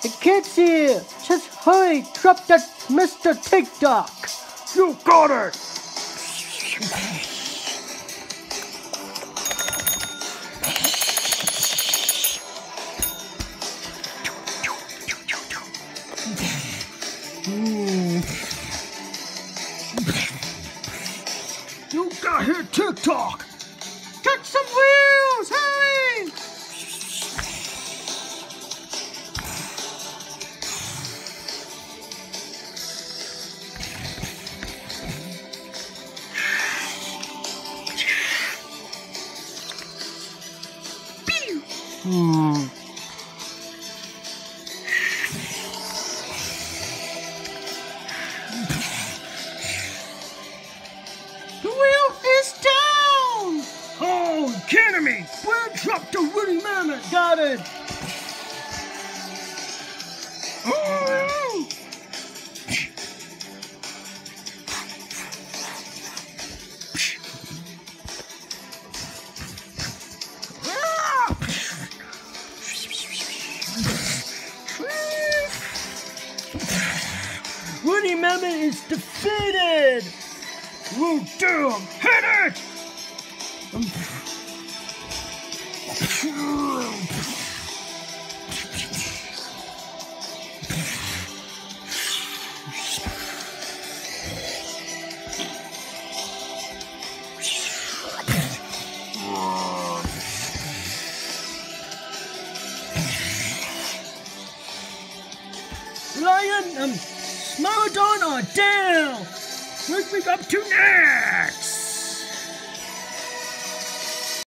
The kid's here. Just hurry, drop that Mr. TikTok. You got it! You got here TikTok! The wheel is down! Oh, kidding me! Where dropped the Woody Mammoth? Got it! Oh! Woody Mammoth is defeated! Oh, damn! Hit it! Lion and Smarodon are down! Where's we up to next?